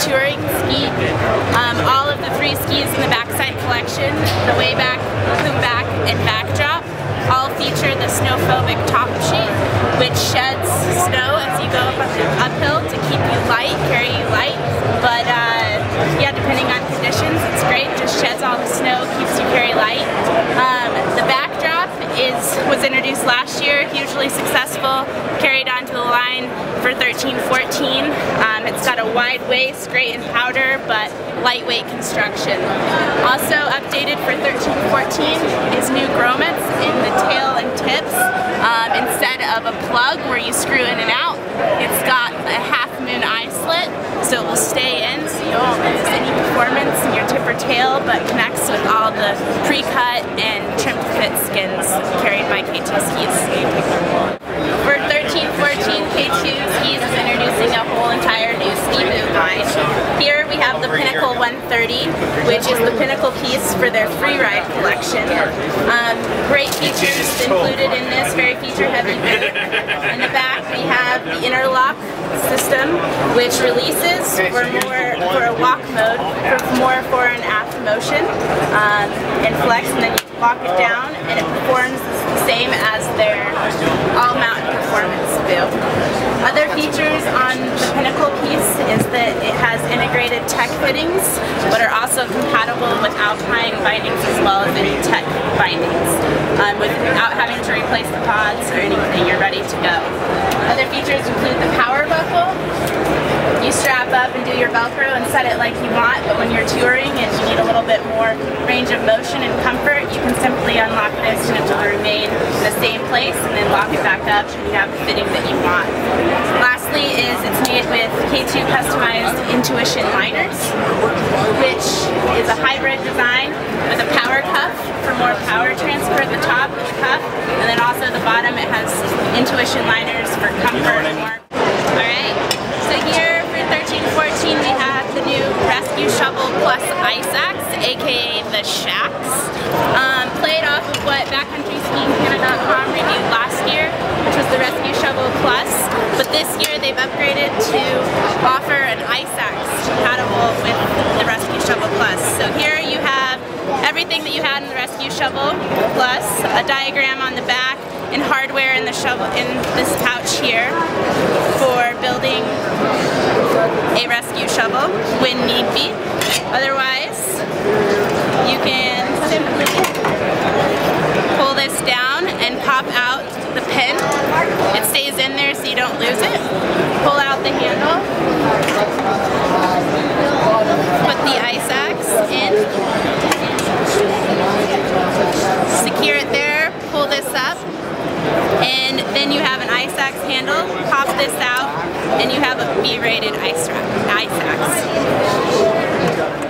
touring ski. Um, all of the three skis in the backside collection, the wayback, year, hugely successful, carried onto the line for 13-14. Um, it's got a wide waist, great in powder, but lightweight construction. Also updated for 13-14 is new grommets in the tail and tips. Um, instead of a plug where you screw in and out, it's got a half moon eye slit, so it will stay in so you won't lose any performance in your tip or tail, but connects with all the pre-cut and fit skins carried by K2 Skis. For 13-14, K2 Skis is introducing a whole entire new ski boot line. Here we have the Pinnacle 130, which is the pinnacle piece for their freeride collection. Um, great features included in this, very feature heavy boot. In the back we have the interlock system, which releases for more for a walk mode for more fore and aft motion um, and flex, and then you lock it down, and it performs the same as their all mountain performance boot. Other features on the Pinnacle piece is that it has integrated tech fittings, but are also compatible with Alpine bindings as well as any tech bindings, um, without having to replace the pods or anything. You're ready to go. Other features include the power buckle. Velcro and set it like you want, but when you're touring and you need a little bit more range of motion and comfort, you can simply unlock this and it will remain in the same place and then lock it back up and you have the fitting that you want. Lastly is it's made with K2 customized Intuition liners, which is a hybrid design with a power cuff Axe, aka the Shaxe. Um, played off of what BackcountrySkiingCanada.com reviewed last year, which was the Rescue Shovel Plus, but this year they've upgraded to offer an axe compatible with the Rescue Shovel Plus. So here you have everything that you had in the Rescue Shovel Plus, a diagram on the back, and hardware in the shovel in this pouch here shovel when need be. Otherwise, you can simply pull this down and pop out the pin. It stays in there so you don't lose it. Pull out the handle. Put the ice axe in. Secure it there. Pull this up and then you have an ice axe handle, pop this out, and you have a B-rated ice, ice axe.